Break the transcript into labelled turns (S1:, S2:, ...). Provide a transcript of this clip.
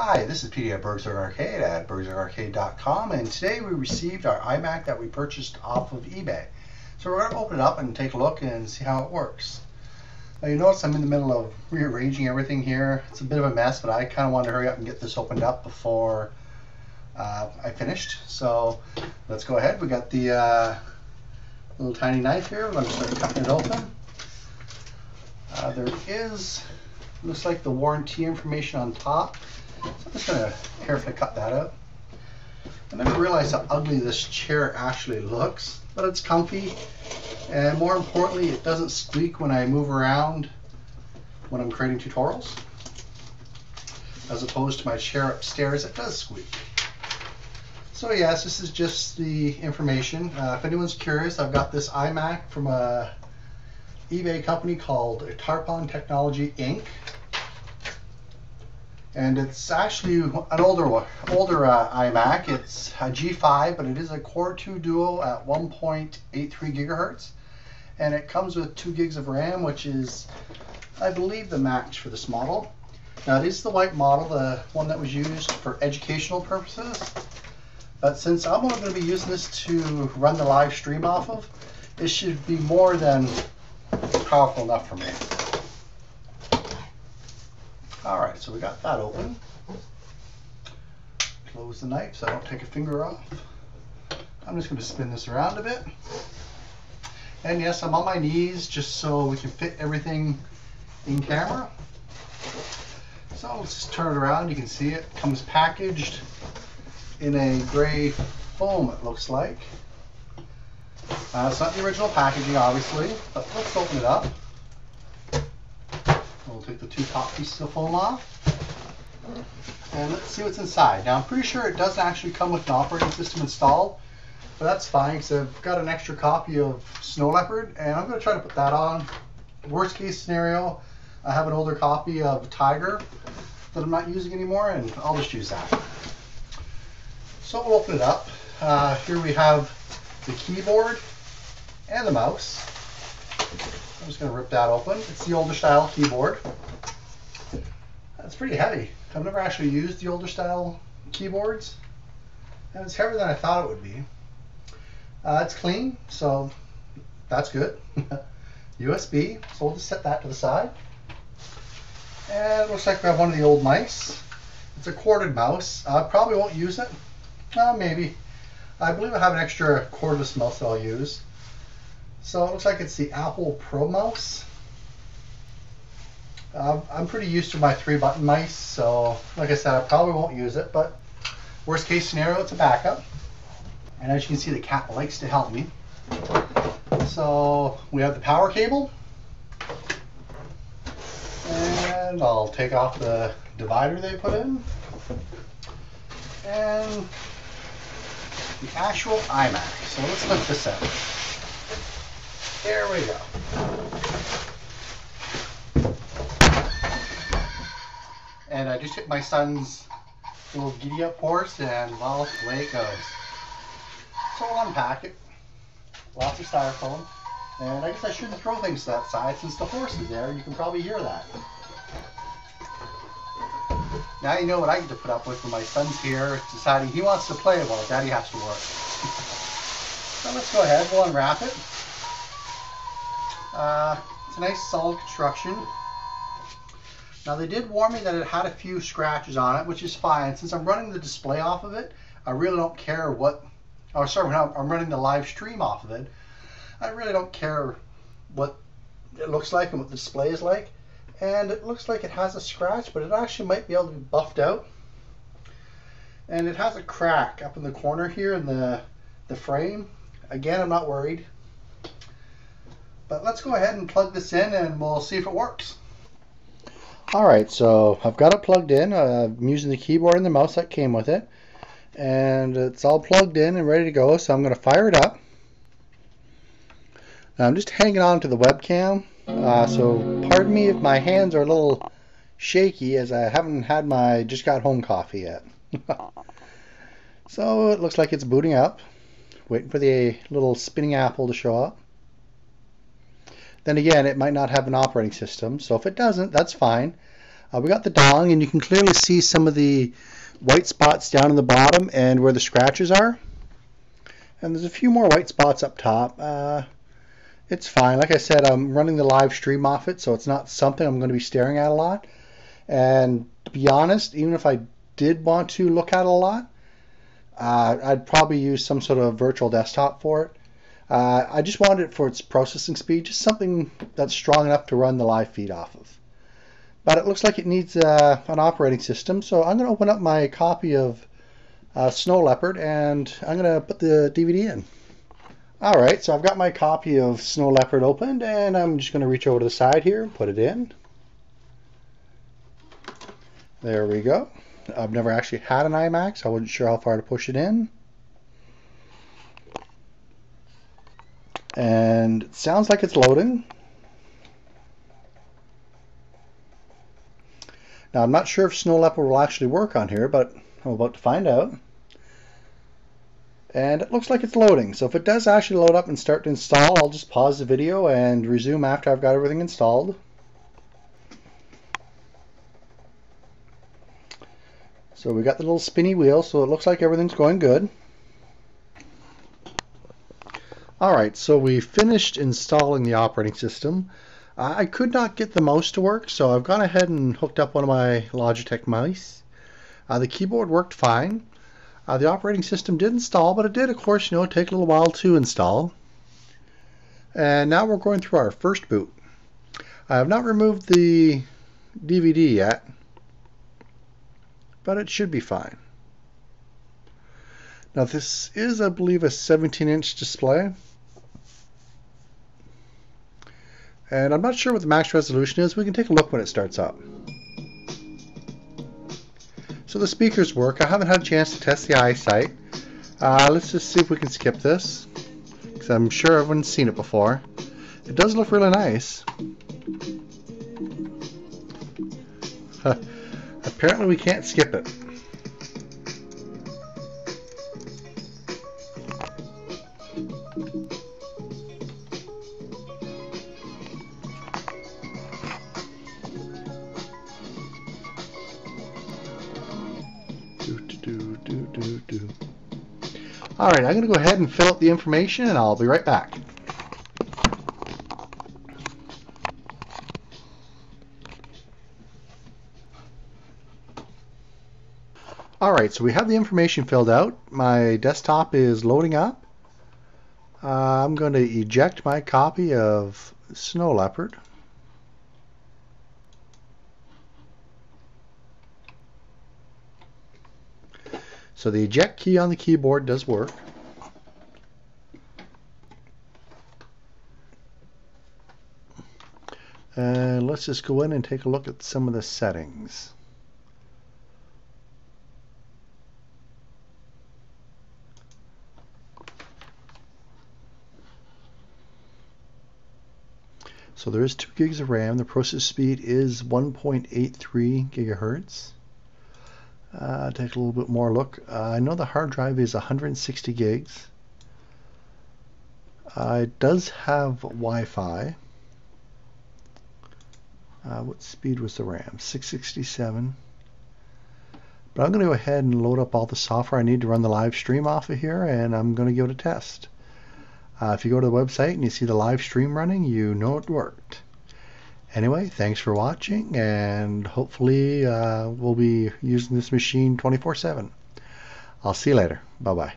S1: Hi, this is Petey at BurgZerg Arcade at burgzergarcade.com and today we received our iMac that we purchased off of eBay. So we're going to open it up and take a look and see how it works. Now you notice I'm in the middle of rearranging everything here. It's a bit of a mess, but I kind of wanted to hurry up and get this opened up before uh, I finished. So let's go ahead. We got the uh, little tiny knife here. We're going to start cutting it open. Uh, there is, looks like the warranty information on top. So I'm just going to carefully cut that out. I never realized how ugly this chair actually looks, but it's comfy. And more importantly, it doesn't squeak when I move around when I'm creating tutorials. As opposed to my chair upstairs, it does squeak. So yes, this is just the information. Uh, if anyone's curious, I've got this iMac from a eBay company called Tarpon Technology Inc and it's actually an older older uh, iMac. It's a G5, but it is a Core 2 Duo at 1.83 gigahertz, and it comes with two gigs of RAM, which is, I believe, the match for this model. Now it is the white model, the one that was used for educational purposes. But since I'm only going to be using this to run the live stream off of, it should be more than powerful enough for me. All right, so we got that open. Close the knife so I don't take a finger off. I'm just going to spin this around a bit. And yes, I'm on my knees just so we can fit everything in camera. So let's just turn it around. You can see it comes packaged in a gray foam, it looks like. Uh, it's not the original packaging, obviously, but let's open it up. Take the two top pieces of foam off. And let's see what's inside. Now I'm pretty sure it doesn't actually come with an operating system installed, but that's fine because I've got an extra copy of Snow Leopard and I'm going to try to put that on. Worst case scenario, I have an older copy of Tiger that I'm not using anymore and I'll just use that. So we'll open it up. Uh, here we have the keyboard and the mouse. I'm just going to rip that open. It's the older style keyboard. It's pretty heavy. I've never actually used the older style keyboards. And it's heavier than I thought it would be. Uh, it's clean, so that's good. USB, so we'll just set that to the side. And it looks like we have one of the old mice. It's a corded mouse. I uh, probably won't use it. Uh, maybe. I believe I have an extra cordless mouse that I'll use. So it looks like it's the Apple Pro Mouse. Uh, I'm pretty used to my three button mice, so like I said, I probably won't use it, but worst case scenario, it's a backup. And as you can see, the cat likes to help me. So we have the power cable. And I'll take off the divider they put in. And the actual iMac. So let's lift this out. There we go. And I just hit my son's little giddy up horse and well, away it goes. So we'll unpack it. Lots of styrofoam. And I guess I shouldn't throw things to that side since the horse is there. You can probably hear that. Now you know what I get to put up with when my son's here deciding he wants to play while daddy has to work. so let's go ahead, we'll unwrap it. Uh, it's a nice solid construction. Now they did warn me that it had a few scratches on it, which is fine. Since I'm running the display off of it, I really don't care what, oh sorry, I'm running the live stream off of it, I really don't care what it looks like and what the display is like. And it looks like it has a scratch, but it actually might be able to be buffed out. And it has a crack up in the corner here in the, the frame. Again, I'm not worried. But let's go ahead and plug this in and we'll see if it works. Alright, so I've got it plugged in. Uh, I'm using the keyboard and the mouse that came with it. And it's all plugged in and ready to go, so I'm going to fire it up. Now I'm just hanging on to the webcam, uh, so pardon me if my hands are a little shaky as I haven't had my just got home coffee yet. so it looks like it's booting up. Waiting for the little spinning apple to show up. Then again, it might not have an operating system. So if it doesn't, that's fine. Uh, we got the dong, and you can clearly see some of the white spots down in the bottom and where the scratches are. And there's a few more white spots up top. Uh, it's fine. Like I said, I'm running the live stream off it, so it's not something I'm going to be staring at a lot. And to be honest, even if I did want to look at a lot, uh, I'd probably use some sort of virtual desktop for it. Uh, I just wanted it for its processing speed, just something that's strong enough to run the live feed off of. But it looks like it needs uh, an operating system, so I'm going to open up my copy of uh, Snow Leopard and I'm going to put the DVD in. Alright, so I've got my copy of Snow Leopard opened and I'm just going to reach over to the side here and put it in. There we go. I've never actually had an iMac, so I wasn't sure how far to push it in. And it sounds like it's loading. Now I'm not sure if Snow Leopard will actually work on here, but I'm about to find out. And it looks like it's loading. So if it does actually load up and start to install, I'll just pause the video and resume after I've got everything installed. So we got the little spinny wheel, so it looks like everything's going good. Alright, so we finished installing the operating system. I could not get the mouse to work, so I've gone ahead and hooked up one of my Logitech mice. Uh, the keyboard worked fine. Uh, the operating system did install, but it did, of course, you know, take a little while to install. And now we're going through our first boot. I have not removed the DVD yet, but it should be fine. Now this is, I believe, a 17-inch display. And I'm not sure what the max resolution is. We can take a look when it starts up. So the speakers work. I haven't had a chance to test the iSight. Uh, let's just see if we can skip this. Because I'm sure everyone's seen it before. It does look really nice. Apparently we can't skip it. All right, I'm going to go ahead and fill out the information and I'll be right back. All right, so we have the information filled out. My desktop is loading up. Uh, I'm going to eject my copy of Snow Leopard. So the eject key on the keyboard does work. And let's just go in and take a look at some of the settings. So there is 2 gigs of RAM. The process speed is 1.83 gigahertz. Uh, take a little bit more look. Uh, I know the hard drive is 160 gigs. Uh, it does have Wi-Fi. Uh, what speed was the RAM? 667. But I'm going to go ahead and load up all the software I need to run the live stream off of here, and I'm going to give it a test. Uh, if you go to the website and you see the live stream running, you know it worked. Anyway, thanks for watching, and hopefully uh, we'll be using this machine 24-7. I'll see you later. Bye-bye.